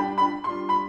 Música